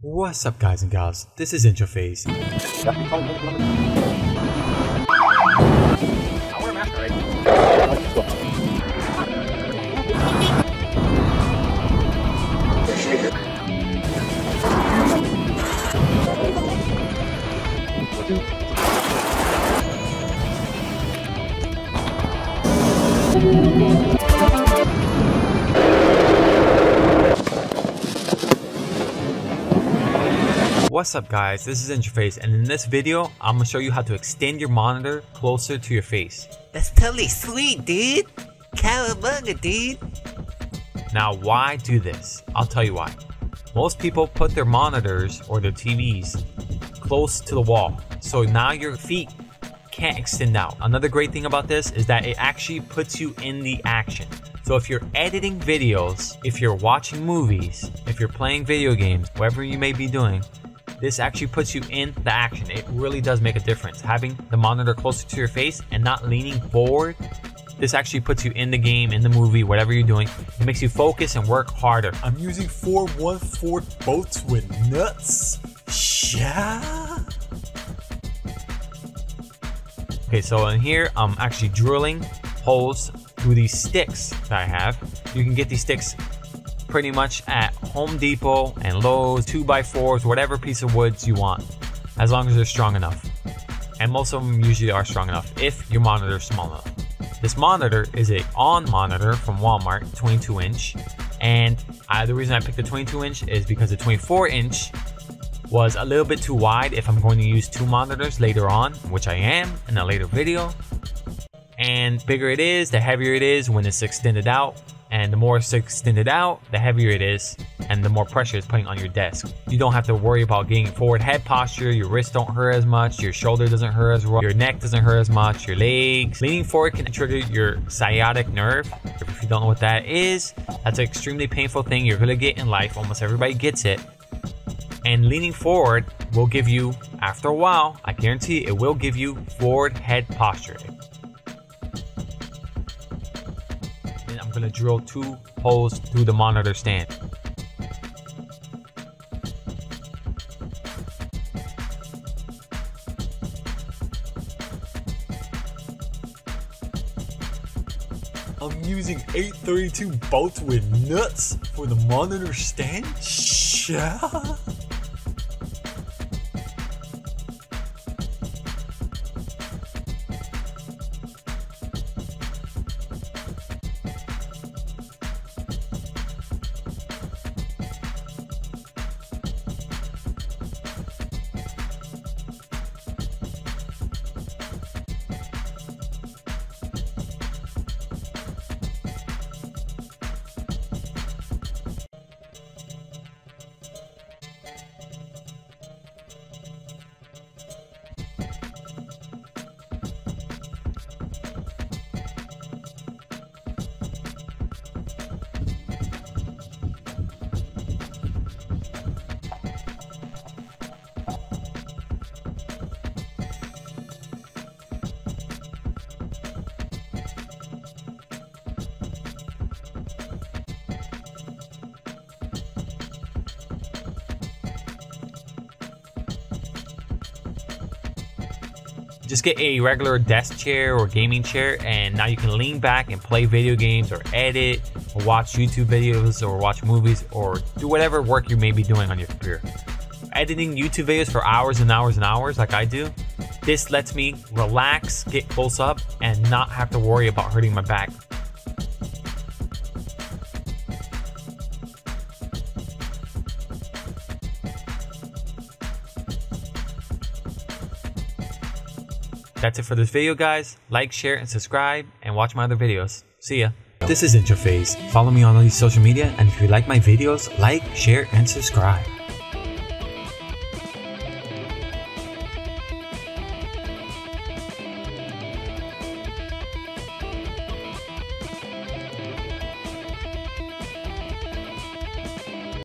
What's up guys and gals, this is Introphaze. What's up guys, this is Introphaze and in this video, I'm gonna show you how to extend your monitor closer to your face. That's totally sweet, dude. Cowabunga, dude. Now why do this? I'll tell you why. Most people put their monitors or their TVs close to the wall, so now your feet can't extend out. Another great thing about this is that it actually puts you in the action. So if you're editing videos, if you're watching movies, if you're playing video games, whatever you may be doing, this actually puts you in the action. It really does make a difference. Having the monitor closer to your face and not leaning forward, this actually puts you in the game, in the movie, whatever you're doing. It makes you focus and work harder. I'm using 414 boats with nuts. Yeah. Okay, so in here, I'm actually drilling holes through these sticks that I have. You can get these sticks pretty much at Home Depot and Lowe's, 2x4s, whatever piece of woods you want, as long as they're strong enough. And most of them usually are strong enough if your monitor is small enough. This monitor is a on monitor from Walmart, 22 inch. And uh, the reason I picked the 22 inch is because the 24 inch was a little bit too wide if I'm going to use two monitors later on, which I am in a later video. And bigger it is, the heavier it is when it's extended out and the more it's extended out, the heavier it is, and the more pressure it's putting on your desk. You don't have to worry about getting forward head posture, your wrists don't hurt as much, your shoulder doesn't hurt as well, your neck doesn't hurt as much, your legs. Leaning forward can trigger your sciatic nerve. If you don't know what that is, that's an extremely painful thing you're gonna get in life. Almost everybody gets it. And leaning forward will give you, after a while, I guarantee it will give you forward head posture. I'm gonna drill two holes through the monitor stand. I'm using 832 bolts with nuts for the monitor stand. Yeah. Just get a regular desk chair or gaming chair and now you can lean back and play video games or edit or watch YouTube videos or watch movies or do whatever work you may be doing on your computer. Editing YouTube videos for hours and hours and hours like I do, this lets me relax, get close up, and not have to worry about hurting my back That's it for this video guys. Like, share, and subscribe, and watch my other videos. See ya. This is Introphaze. Follow me on all these social media, and if you like my videos, like, share, and subscribe.